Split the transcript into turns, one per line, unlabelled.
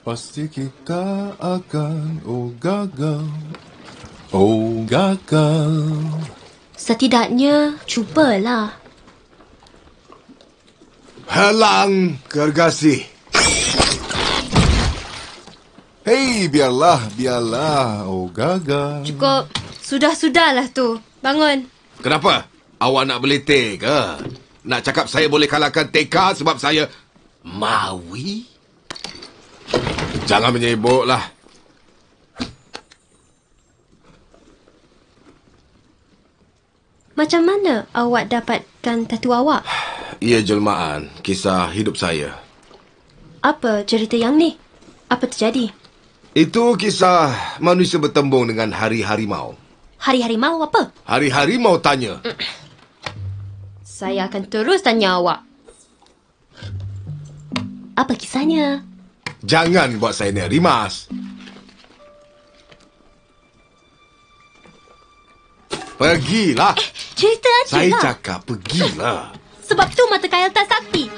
Pasti kita akan oh gagal. Oh gagal.
Setidaknya, cubalah.
Halang gergasi.
Hei, biarlah, biarlah. Oh gagal.
Cukup. Sudah-sudahlah tu. Bangun.
Kenapa? Awak nak beletik ke? Nak cakap saya boleh kalahkan Teka sebab saya mawi? Jangan menyibuklah.
Macam mana awak dapatkan tatu awak?
Ia jelmaan kisah hidup saya.
Apa cerita yang ni? Apa terjadi?
Itu kisah manusia bertembung dengan hari harimau.
Hari-hari mau apa?
Hari harimau tanya,
Saya akan terus tanya awak. Apa kisahnya?
Jangan buat saya ni rimas. Pergilah.
Cerita aja
Saya
lah.
cakap pergilah.
Sebab tu mata kayal tak sakti.